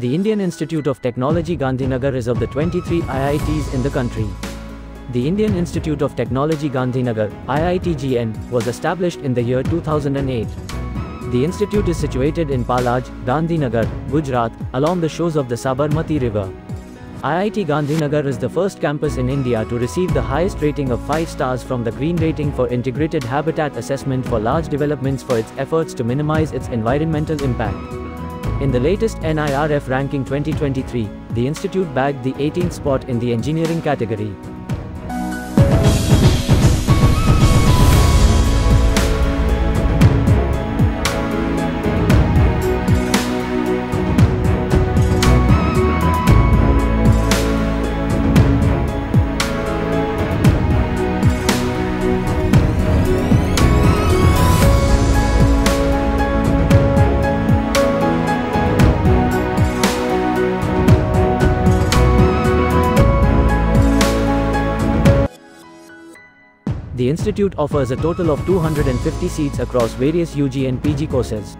The Indian Institute of Technology Gandhinagar is of the 23 IITs in the country. The Indian Institute of Technology Gandhinagar, IITGN, was established in the year 2008. The institute is situated in Palaj, Gandhinagar, Gujarat, along the shores of the Sabarmati River. IIT Gandhinagar is the first campus in India to receive the highest rating of 5 stars from the Green Rating for Integrated Habitat Assessment for large developments for its efforts to minimize its environmental impact. In the latest NIRF ranking 2023, the institute bagged the 18th spot in the engineering category. The institute offers a total of 250 seats across various UG and PG courses.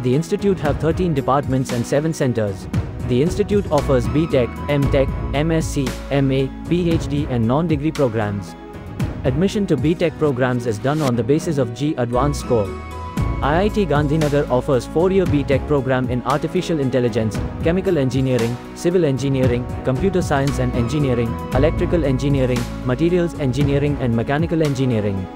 The institute have 13 departments and 7 centers. The institute offers BTech, MTech, MSc, MA, PhD and non-degree programs. Admission to BTech programs is done on the basis of JEE Advanced score. IIT Gandhinagar offers 4-year BTech program in Artificial Intelligence, Chemical Engineering, Civil Engineering, Computer Science and Engineering, Electrical Engineering, Materials Engineering and Mechanical Engineering.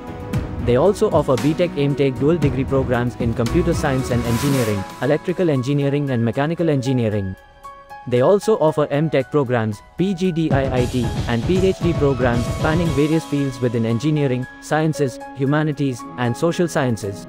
They also offer BTech AIMTech dual degree programs in Computer Science and Engineering, Electrical Engineering and Mechanical Engineering. They also offer MTech programs, PGDIIT, and PhD programs spanning various fields within engineering, sciences, humanities, and social sciences.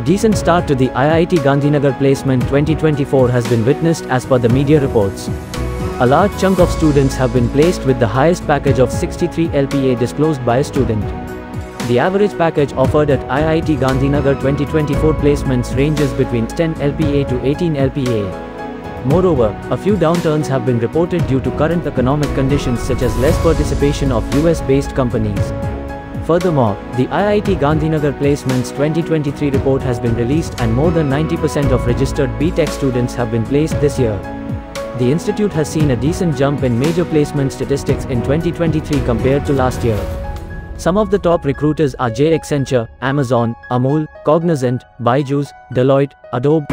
A decent start to the IIT Gandhinagar Placement 2024 has been witnessed as per the media reports. A large chunk of students have been placed with the highest package of 63 LPA disclosed by a student. The average package offered at IIT Gandhinagar 2024 placements ranges between 10 LPA to 18 LPA. Moreover, a few downturns have been reported due to current economic conditions such as less participation of US-based companies. Furthermore, the IIT Gandhinagar Placements 2023 report has been released and more than 90% of registered BTech students have been placed this year. The institute has seen a decent jump in major placement statistics in 2023 compared to last year. Some of the top recruiters are J. Accenture, Amazon, Amul, Cognizant, Byju's, Deloitte, Adobe,